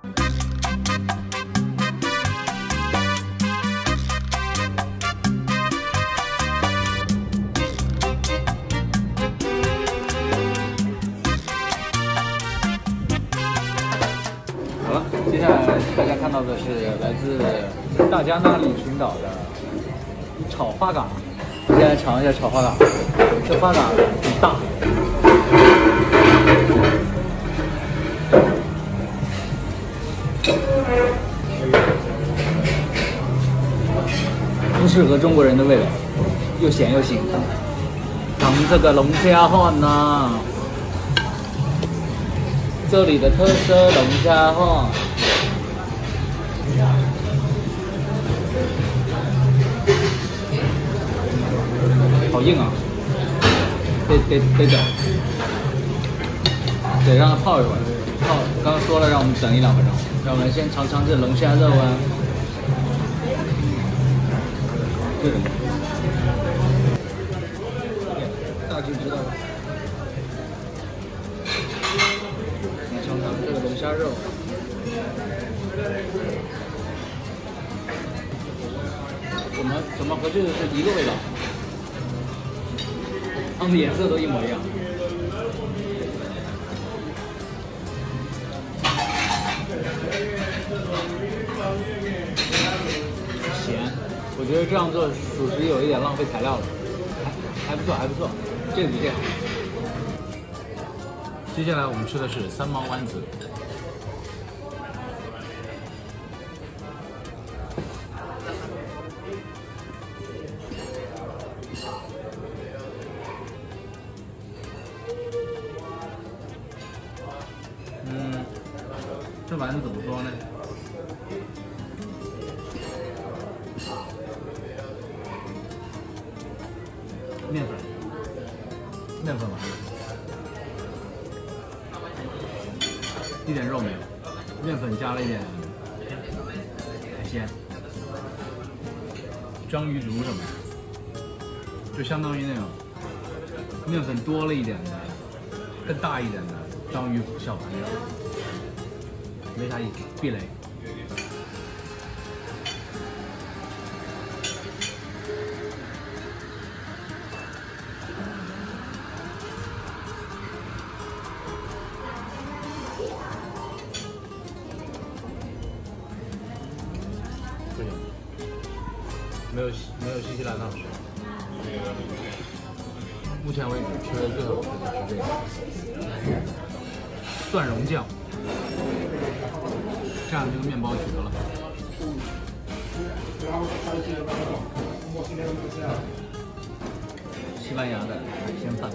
好了，接下来大家看到的是来自大加那利群岛的炒花蛤。现在尝一下炒花蛤，这花蛤很大。适合中国人的味道，又咸又腥。尝这个龙虾饭呐、这里的特色龙虾饭。好硬啊！得得得等，得让它泡一会儿。泡，刚刚说了让我们等一两分钟。让我们先尝尝这龙虾肉啊。这个，大致知道了。来尝尝这个龙虾肉。怎么怎么和这个是一个味道？它们颜色都一模一样。咸，我觉得这样做属实有一点浪费材料了，还还不错，还不错，这个比这个好。接下来我们吃的是三毛丸子，嗯，这丸子怎么说呢？面粉，面粉吧。一点肉没有，面粉加了一点海鲜，章鱼足什么？的，就相当于那种面粉多了一点的、更大一点的章鱼小丸子，没啥意思，避雷。没有没有新西兰的好吃。目前为止吃的最好吃的是这个蒜蓉酱，蘸这个面包绝了。西班牙的海鲜饭。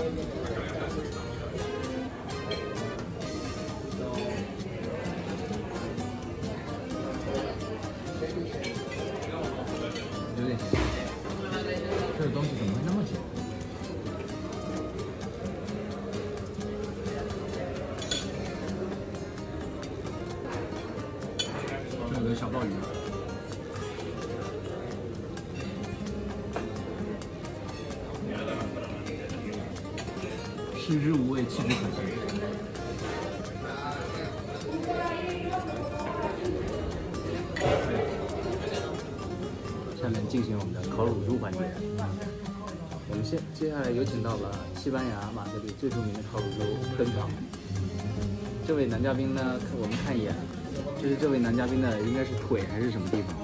这个东西怎么会那么咸？这有个小鲍鱼。食之无味，弃之可惜。进行我们的烤乳猪环节。我们现接下来有请到了西班牙马德里最著名的烤乳猪登场。这位男嘉宾呢，看我们看一眼，就是这位男嘉宾的应该是腿还是什么地方？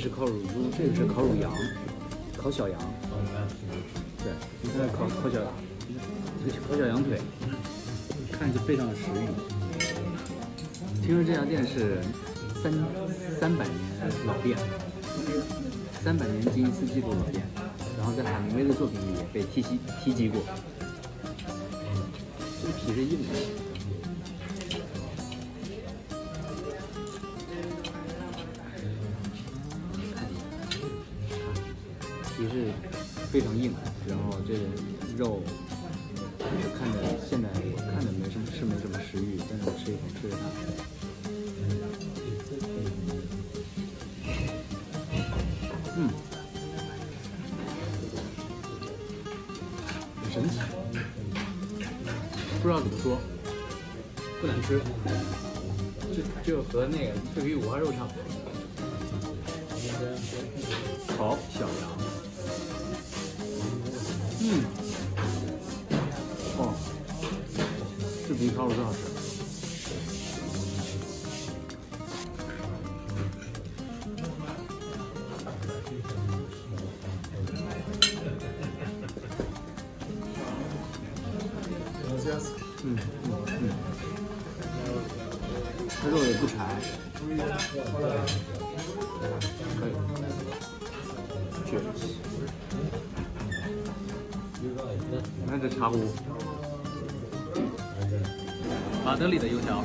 是烤乳猪，这个是烤乳羊，烤小羊。对，你看烤烤小，这个烤小羊腿，看着非常有食欲。听说这家店是三三百年老店，三百年吉尼斯纪录老店，然后在海明威的作品里也被提及提及过。这个皮是硬的。看一下，皮是非常硬，然后这个肉，看着现在我看着没什么是没什么食欲，但是我吃一口吃着它。不知道怎么说，不难吃，就就和那个脆皮五花肉差不多。烤小羊，嗯，哦，这比烤肉更好吃。嗯嗯嗯，这肉也不柴，可以。Cheers。你看这茶壶，马德里的油条。